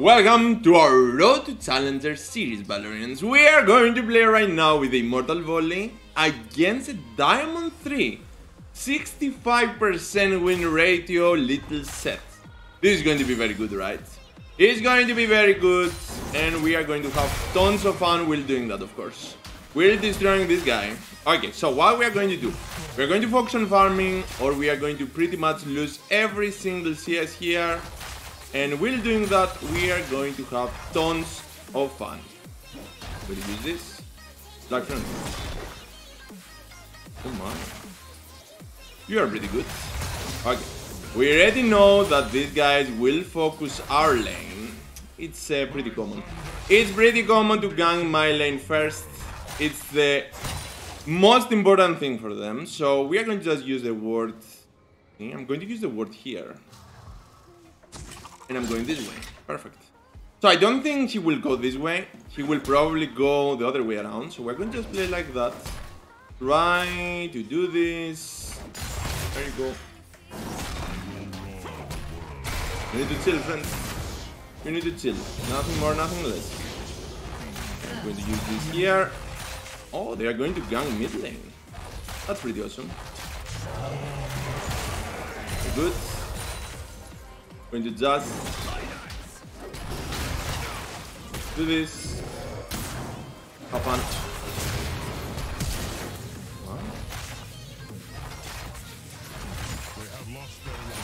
Welcome to our Road to Challenger series, BaLoRians. We are going to play right now with the Immortal Voli against a Diamond 3. 65% win ratio, little Sett. This is going to be very good, right? It's going to be very good, and we are going to have tons of fun while doing that, of course. We're destroying this guy. Okay, so what we are going to do? We're going to focus on farming, or we are going to pretty much lose every single CS here and while doing that, we are going to have tons of fun. Will use this? Black friend. Come on. You are pretty good. Okay. We already know that these guys will focus our lane. It's uh, pretty common. It's pretty common to gang my lane first. It's the most important thing for them. So we are going to just use the ward. I'm going to use the ward here and I'm going this way. Perfect. So I don't think he will go this way. He will probably go the other way around. So we're going to just play like that. Try to do this. There you go. You need to chill, friends. You need to chill. Nothing more, nothing less. I'm going to use this here. Oh, they are going to gang mid lane. That's pretty awesome. Good going to just do this. Have fun.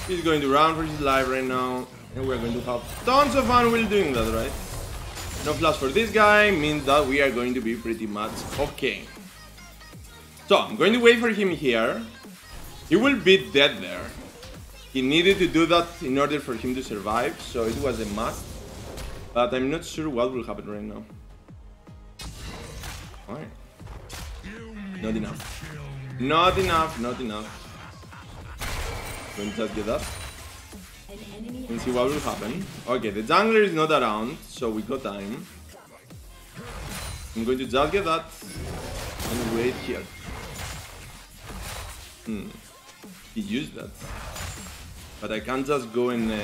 He's going to run for his life right now, and we're going to have tons of fun while doing that, right? No flash for this guy means that we are going to be pretty much okay. So, I'm going to wait for him here. He will be dead there. He needed to do that in order for him to survive, so it was a must. But I'm not sure what will happen right now. Alright. Not enough. Not enough, not enough. To just get up. And see what will happen. Okay, the jungler is not around, so we got time. I'm going to just get that and wait here. Hmm. He used that. But I can't just go and... Uh...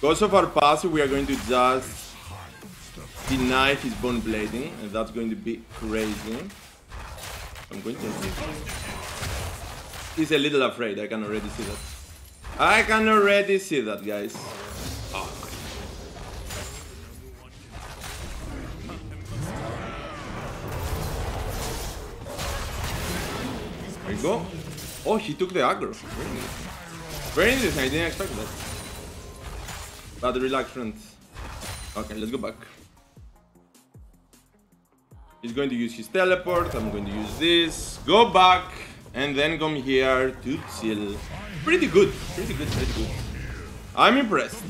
Because of our passive, we are going to just deny his bone plating, and that's going to be crazy. I'm going to... He's a little afraid, I can already see that. I can already see that, guys. Oh. There you go. Oh, he took the aggro. Very interesting. I didn't expect that. But relax, friends. Okay, let's go back. He's going to use his teleport. I'm going to use this. Go back. And then come here to chill. Pretty good. Pretty good. Pretty good. I'm impressed.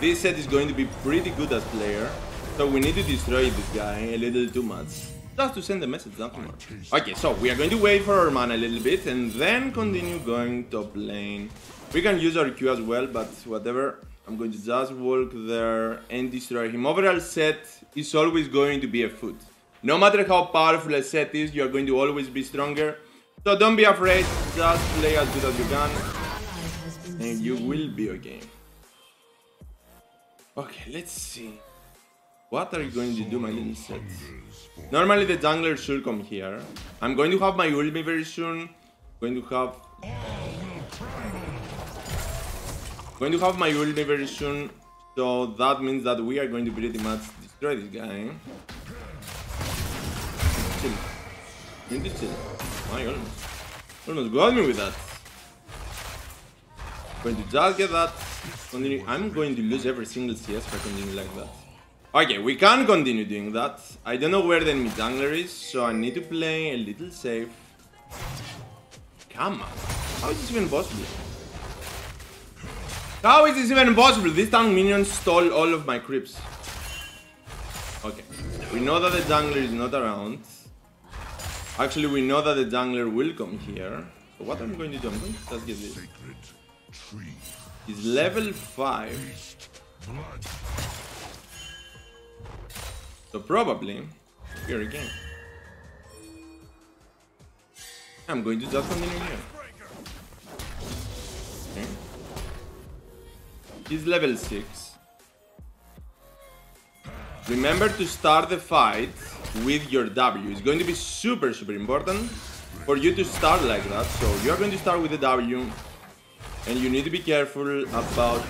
This Sett is going to be pretty good as player. So we need to destroy this guy a little too much. Just to send a message, nothing more. Okay, so we are going to wait for our mana a little bit and then continue going top lane. We can use our Q as well, but whatever. I'm going to just walk there and destroy him. Overall Sett is always going to be a foot. No matter how powerful a Sett is, you're going to always be stronger. So don't be afraid, just play as good as you can. And you will be okay. Okay, let's see. What are you going to do, my little Setts? Normally the jungler should come here. I'm going to have my ulti very soon. Going to have... Going to have my ulti very soon. So that means that we are going to pretty much destroy this guy. Chill. Going to chill. My almost. Almost got me with that. Going to just get that. Continue. I'm going to lose every single CS if I continue like that. Okay, we can continue doing that. I don't know where the enemy jungler is, so I need to play a little safe. Come on. How is this even possible? How is this even possible? This tank minion stole all of my creeps. Okay. We know that the jungler is not around. Actually, we know that the jungler will come here. So what I'm going to do, I'm going to just get this. He's level 5. So probably here again. I'm going to just continue here. Okay. He's level 6. Remember to start the fight with your W. It's going to be super, super important for you to start like that. So you are going to start with the W. And you need to be careful about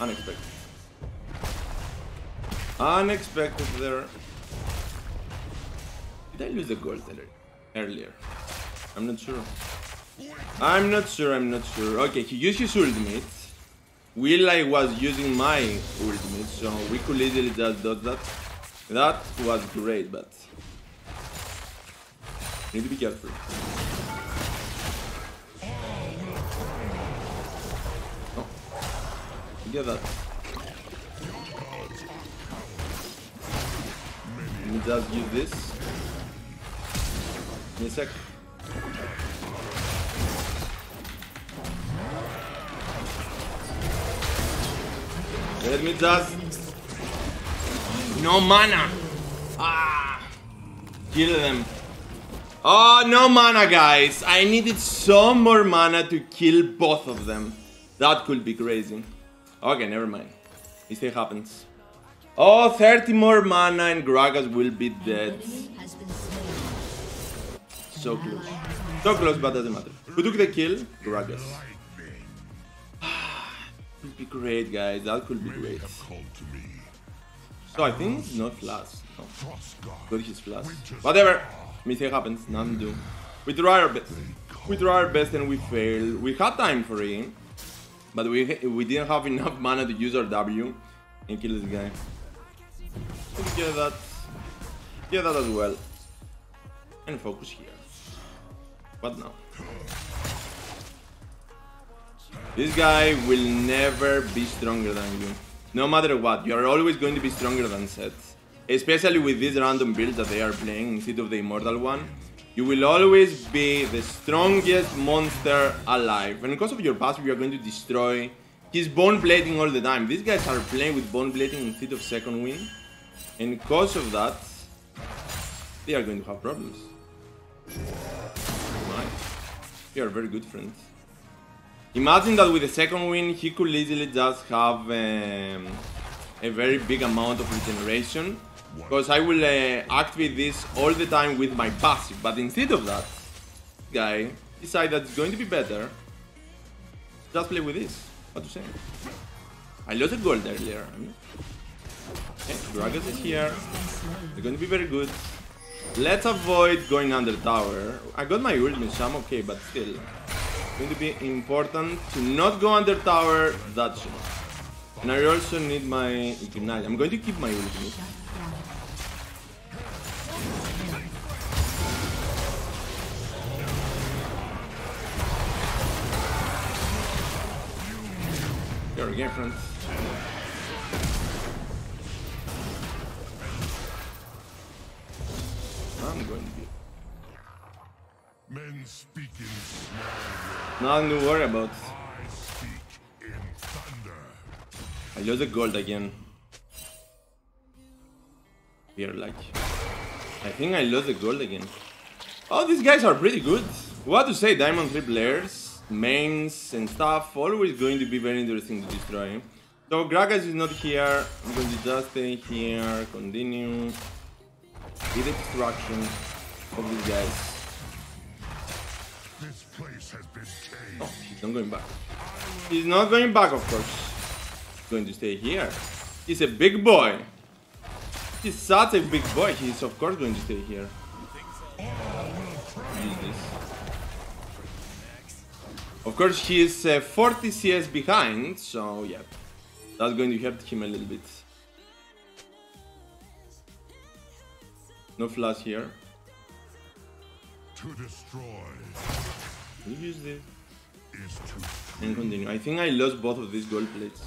Unexpected. Unexpected there. Did I lose the gold earlier? I'm not sure. I'm not sure, I'm not sure. Okay, he used his ultimate. Will I was using my ultimate, so we could easily just dodge that. That was great, but... Need to be careful. Get that. Let me just use this. In a sec. Let me just... No mana! Ah! Kill them. Oh, no mana, guys! I needed some more mana to kill both of them. That could be crazy. Okay, never mind. Mistake happens. Oh, 30 more mana and Gragas will be dead. So close. So close, but doesn't matter. Who took the kill? Gragas. would be great, guys. That could be great. So I think it's not flash. No. Good his flash. Whatever. Mistake happens. To do. We try our best. We try our best and we fail. We had time for it. But we we didn't have enough mana to use our W and kill this guy. Let's get that. Get that as well. And focus here. But now? This guy will never be stronger than you. No matter what, you are always going to be stronger than Sett. Especially with these random builds that they are playing instead of the immortal one. You will always be the strongest monster alive. And because of your passive, you are going to destroy his bone plating all the time. These guys are playing with bone plating instead of second wind. And because of that, they are going to have problems. You are very good friends. Imagine that with the second wind, he could easily just have um, a very big amount of regeneration because I will uh, activate this all the time with my passive. But instead of that, guy decide that it's going to be better. Just play with this. What to say? I lost a gold earlier. Okay, Gragas is here. They're going to be very good. Let's avoid going under tower. I got my so I'm okay, but still. It's going to be important to not go under tower that soon. And I also need my ignite. I'm going to keep my ultimate. Again. I'm going to be. Men speak in Nothing to worry about. I speak in thunder. I lost the gold again. Here, like. I think I lost the gold again. Oh, these guys are pretty good. What to say, Diamond 3 players, mains and stuff, always going to be very interesting to destroy. So Gragas is not here, I'm going to just stay here, continue. Be the destruction of these guys. This place has been Oh, changed. he's not going back. He's not going back, of course. He's going to stay here. He's a big boy. He's such a big boy. He's of course going to stay here. Of course, he is uh, 40 CS behind, so yeah, that's going to hurt him a little bit. No flash here. To destroy use this and continue. I think I lost both of these gold plates.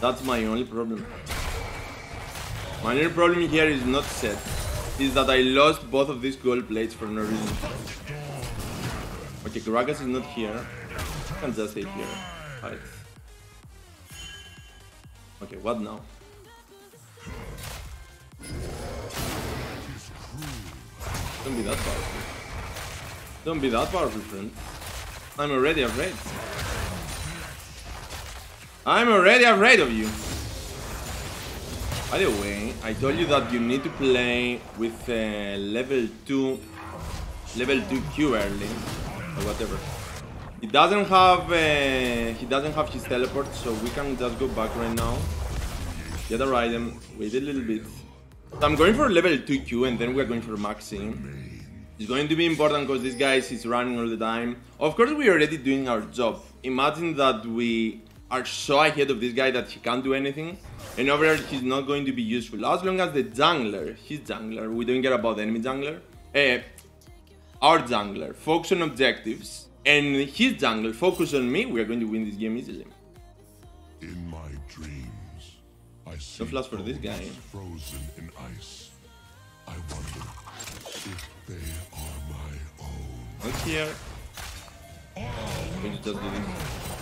That's my only problem. My only problem here is not Sett. Is that I lost both of these gold plates for no reason. Okay, Gragas is not here. I can just stay here. Fight. Okay, what now? Don't be that powerful. Don't be that powerful, friend. I'm already afraid. I'm already afraid of you. By the way, I told you that you need to play with uh, level 2 level 2 Q early or whatever. He doesn't have uh, he doesn't have his teleport, so we can just go back right now. Get our item, wait a little bit. So I'm going for level 2 Q and then we're going for maxing. It's going to be important because this guy is running all the time. Of course we're already doing our job. Imagine that we are so ahead of this guy that he can't do anything. And over here he's not going to be useful. As long as the jungler, his jungler, we don't care about the enemy jungler. Uh, our jungler, focus on objectives. And his jungler, focus on me, we are going to win this game easily. In my dreams, I see flash for this guy. frozen in ice. I wonder if they are my own. Not here. I'm going to just do this.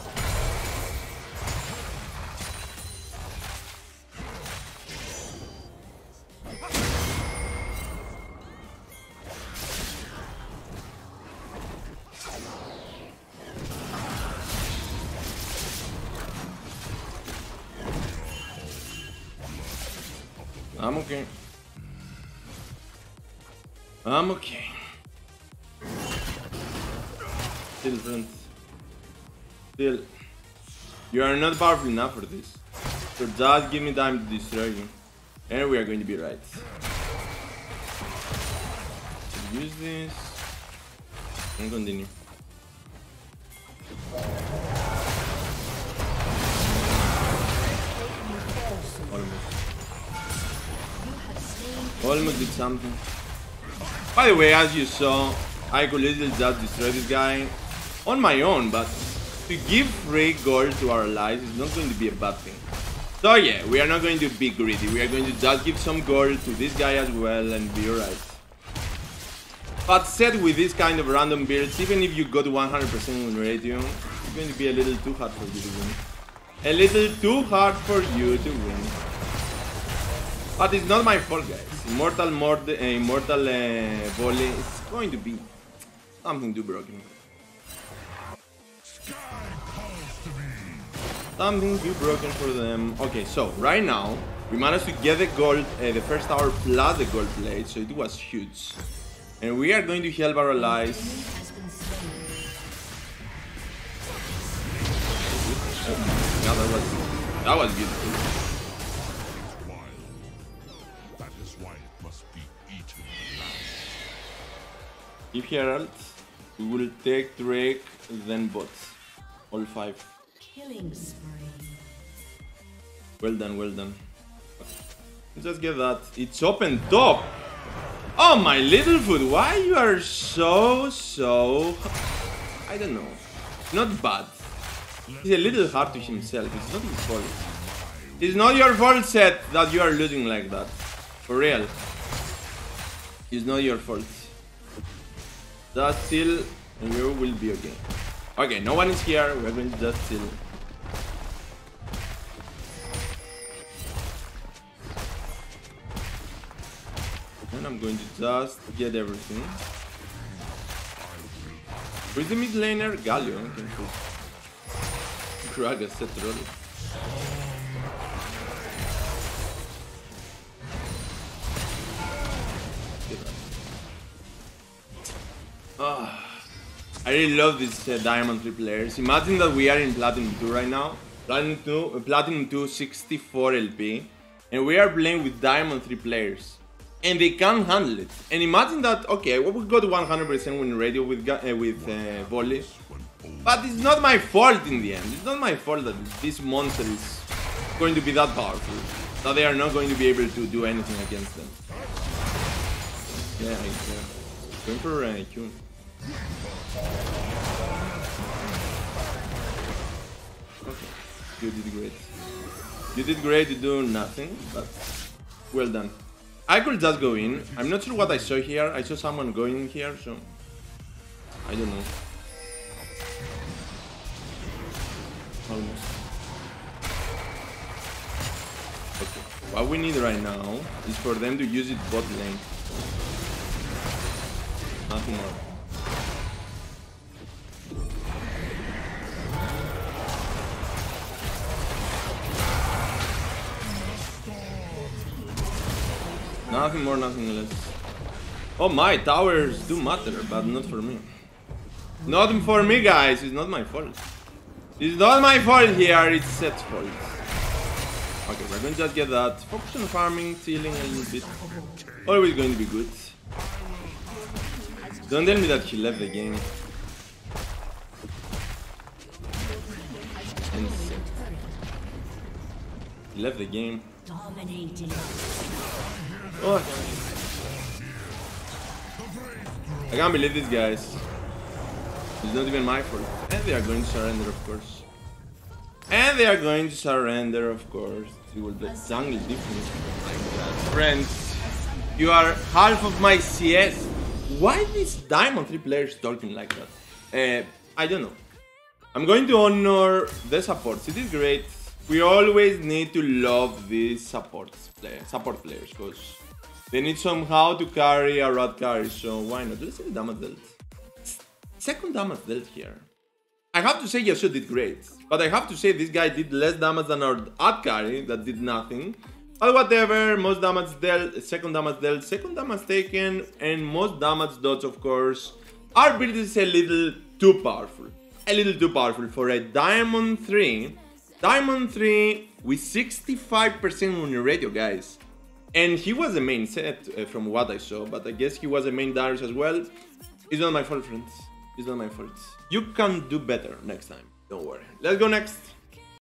I'm okay. Still. Still. You are not powerful enough for this. So just give me time to destroy you. And we are going to be right. Use this. And continue. Almost. Almost did something. By the way, as you saw, I could easily just destroy this guy on my own, but to give free gold to our allies is not going to be a bad thing. So yeah, we are not going to be greedy, we are going to just give some gold to this guy as well and be alright. But said with this kind of random builds, even if you got 100% win ratio, it's going to be a little too hard for you to win. A little too hard for you to win. But it's not my fault, guys. Immortal Mord, uh, Immortal uh, Voli is going to be something too broken. Something too broken for them. Okay, so right now we managed to get the gold, uh, the first tower plus the gold plate, so it was huge. And we are going to help our allies. Yeah, that was that was. If Herald, we will take Drake, then bots. All five. Killing spree. Well done, well done. Just get that. It's open top! Oh my little foot, why you are so, so... I don't know. Not bad. He's a little hard to himself, it's not his fault. It's not your fault, Sett, that you are losing like that. For real. It's not your fault. Just chill, and you will be okay. Okay, no one is here, we're going to just chill. And I'm going to just get everything. Who's the mid laner? Galio, okay, cool. Gragas, Sett really love these uh, Diamond 3 players. Imagine that we are in Platinum 2 right now. Platinum 2, uh, Platinum 2 64 LP. And we are playing with Diamond 3 players. And they can't handle it. And imagine that, okay, we got 100% win radio with, uh, with uh, Voli. But it's not my fault in the end. It's not my fault that this monster is going to be that powerful. That they are not going to be able to do anything against them. Yeah, it's uh, going for uh, Q. Okay, you did great. You did great you do nothing, but well done. I could just go in. I'm not sure what I saw here. I saw someone going here, so I don't know. Almost. Okay. What we need right now is for them to use it bot lane. Nothing more. Nothing more, nothing less. Oh my, towers do matter, but not for me. Not for me, guys. It's not my fault. It's not my fault here. It's Sett's fault. Okay, we're going to just get that. Focus on farming, chilling a little bit. Always going to be good. Don't tell me that he left the game. He left the game. I can't believe these guys. It's not even my fault. And they are going to surrender, of course. And they are going to surrender, of course. You will be jungle difference. Friends, you are half of my CS. Why these Diamond 3 players talking like that? Uh, I don't know. I'm going to honor the supports. It is great. We always need to love these supports play, support players because they need somehow to carry a rat carry. So why not? Let's see the damage dealt. Second damage dealt here. I have to say Yasuo did great, but I have to say this guy did less damage than our ad carry that did nothing. But whatever, most damage dealt, second damage dealt, second damage taken, and most damage dots, of course. Our build is a little too powerful. A little too powerful for a Diamond 3. Diamond 3 with 65% on your radio, guys. And he was the main Sett uh, from what I saw, but I guess he was a main Darius as well. It's not my fault, friends. It's not my fault. You can do better next time. Don't worry. Let's go next.